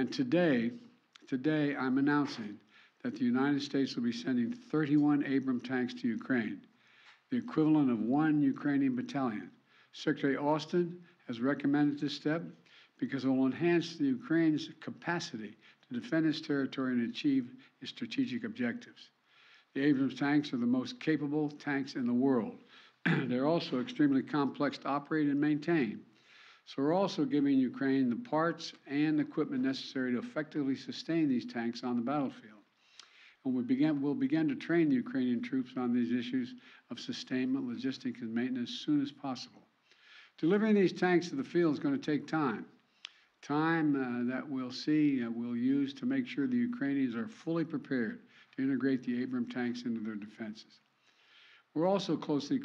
And today, today, I'm announcing that the United States will be sending 31 Abram tanks to Ukraine, the equivalent of one Ukrainian battalion. Secretary Austin has recommended this step because it will enhance the Ukraine's capacity to defend its territory and achieve its strategic objectives. The Abrams tanks are the most capable tanks in the world. They're also extremely complex to operate and maintain. So we're also giving Ukraine the parts and equipment necessary to effectively sustain these tanks on the battlefield. And we begin, we'll begin to train the Ukrainian troops on these issues of sustainment, logistics, and maintenance as soon as possible. Delivering these tanks to the field is going to take time. Time uh, that we'll see, uh, we'll use to make sure the Ukrainians are fully prepared to integrate the Abram tanks into their defenses. We're also closely